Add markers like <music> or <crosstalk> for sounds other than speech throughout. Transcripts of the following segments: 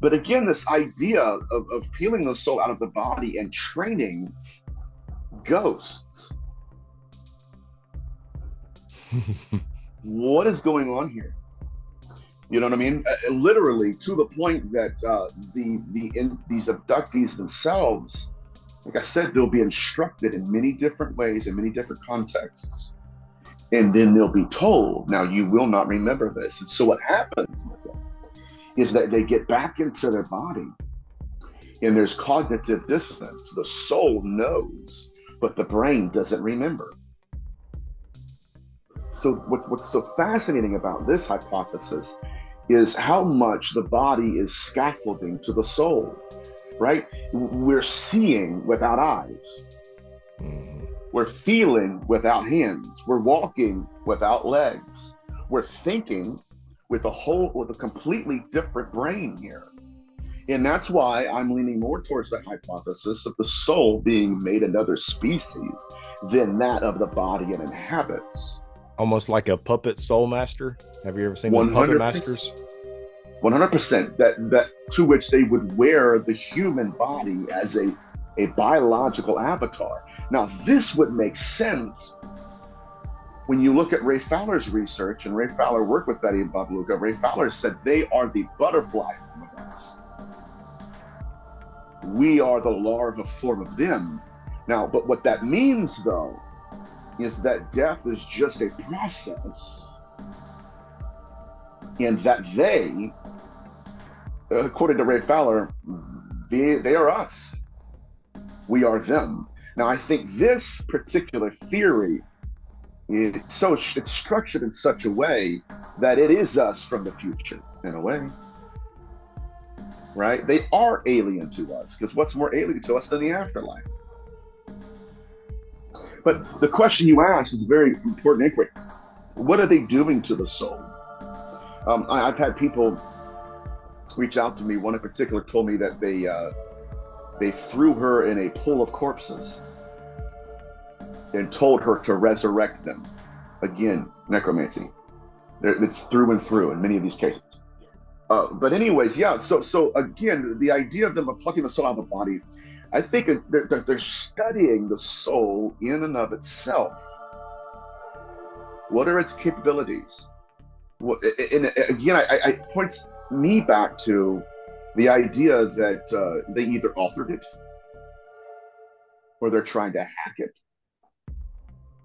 But again, this idea of, of peeling the soul out of the body and training ghosts. what is going on here? You know what I mean? Uh, literally to the point that uh, the the in, these abductees themselves, like I said, they'll be instructed in many different ways in many different contexts, and then they'll be told, "Now you will not remember this." And so what happens is that they get back into their body, and there's cognitive dissonance. The soul knows, but the brain doesn't remember. So what's what's so fascinating about this hypothesis is how much the body is scaffolding to the soul, right? We're seeing without eyes. Mm-hmm. We're feeling without hands. We're walking without legs. We're thinking with a whole, with a completely different brain here. And that's why I'm leaning more towards the hypothesis of the soul being made another species than that of the body it inhabits almost like a puppet soul master. Have you ever seen the puppet masters? One hundred percent. That that to which they would wear the human body as a a biological avatar. Now this would make sense when you look at Ray Fowler's research, and Ray Fowler worked with Betty and Bob Luca. Ray Fowler said they are the butterfly form of us. We are the larva form of them. Now, but what that means though is that death is just a process and that they, according to Ray Fowler, they, they are us. We are them. Now, I think this particular theory is so it's structured in such a way that it is us from the future, in a way. Right? They are alien to us because what's more alien to us than the afterlife? But the question you ask is a very important inquiry. What are they doing to the soul? Um, I, have had people reach out to me. One in particular told me that they uh, they threw her in a pool of corpses and told her to resurrect them. Again, necromancy. It's through and through in many of these cases. Uh, but anyways, yeah. So so again, the idea of them plucking the soul out of the body I think they're, they're studying the soul in and of itself. What are its capabilities? What, and again, I, I points me back to the idea that uh, they either authored it, or they're trying to hack it,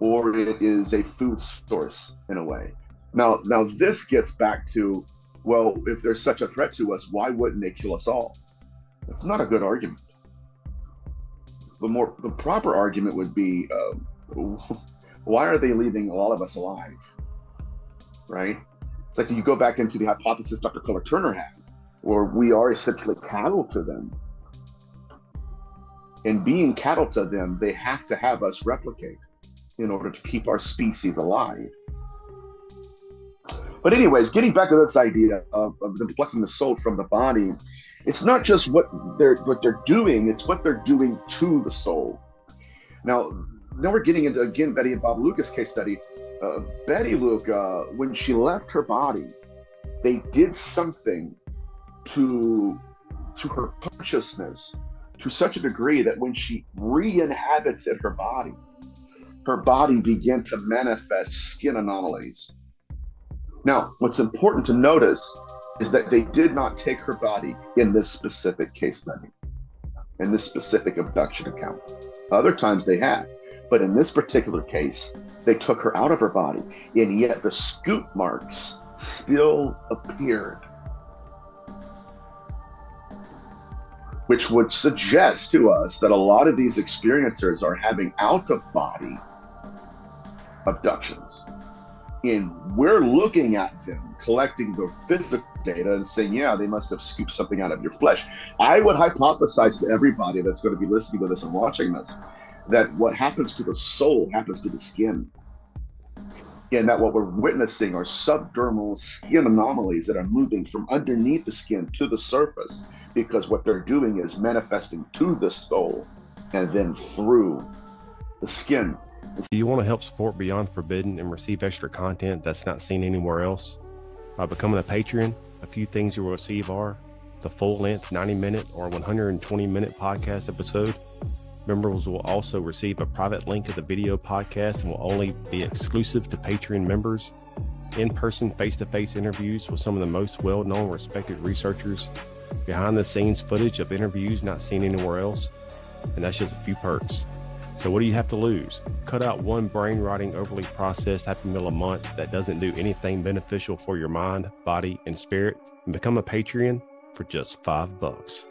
or it is a food source in a way. Now, now this gets back to, well, if there's such a threat to us, why wouldn't they kill us all? That's not a good argument. The more the proper argument would be uh, <laughs> why are they leaving a lot of us alive? Right? It's like you go back into the hypothesis dr Karla Turner had where we are essentially cattle to them. And being cattle to them they have to have us replicate in order to keep our species alive but anyways getting back to this idea of, of them plucking the soul from the body it's not just what they're what they're doing; it's what they're doing to the soul. Now, now we're getting into again Betty and Bob Luca's case study. Uh, Betty Luca, when she left her body, they did something to to her consciousness to such a degree that when she re-inhabited her body, her body began to manifest skin anomalies. Now, what's important to notice is that they did not take her body in this specific case study, in this specific abduction account. Other times they had, but in this particular case, they took her out of her body, and yet the scoop marks still appeared. Which would suggest to us that a lot of these experiencers are having out of body abductions. And we're looking at them collecting the physical data and saying, yeah, they must have scooped something out of your flesh. I would hypothesize to everybody that's going to be listening to this and watching this that what happens to the soul happens to the skin. And that what we're witnessing are subdermal skin anomalies that are moving from underneath the skin to the surface because what they're doing is manifesting to the soul and then through the skin. Do you want to help support Beyond Forbidden and receive extra content that's not seen anywhere else? By becoming a patron, a few things you'll receive are the full length 90 minute or 120 minute podcast episode. Members will also receive a private link of the video podcast and will only be exclusive to Patreon members. In person, face to face interviews with some of the most well known, respected researchers, behind the scenes footage of interviews not seen anywhere else, and that's just a few perks. So, what do you have to lose? Cut out one brain rotting, overly processed happy meal a month that doesn't do anything beneficial for your mind, body, and spirit, and become a Patreon for just five bucks.